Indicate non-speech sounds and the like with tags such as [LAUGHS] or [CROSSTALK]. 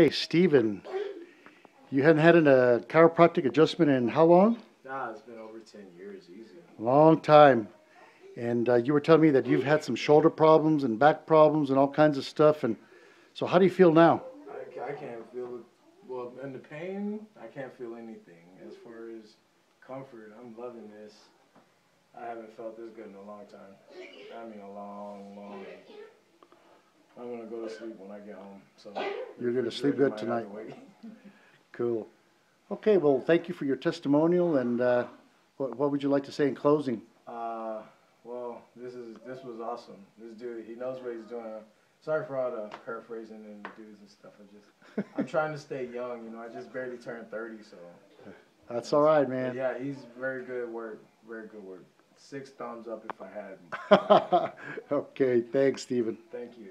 Hey, Stephen, you hadn't had a chiropractic adjustment in how long? Nah, it's been over ten years, easy. Long time. And uh, you were telling me that you've had some shoulder problems and back problems and all kinds of stuff. And so, how do you feel now? I, I can't feel it. Well, in the pain, I can't feel anything. As far as comfort, I'm loving this. I haven't felt this good in a long time. I mean, a long, long. I'm gonna go to sleep when I get home. So You're gonna sleep good might have to tonight. wait. [LAUGHS] Cool. Okay, well, thank you for your testimonial. And uh, what, what would you like to say in closing? Uh, well, this is this was awesome. This dude, he knows what he's doing. Sorry for all the paraphrasing and dudes and stuff. I just, [LAUGHS] I'm trying to stay young. You know, I just barely turned 30, so. That's all right, But man. yeah, he's very good work. Very good work. Six thumbs up if I had. him. [LAUGHS] okay, thanks, Stephen. Thank you.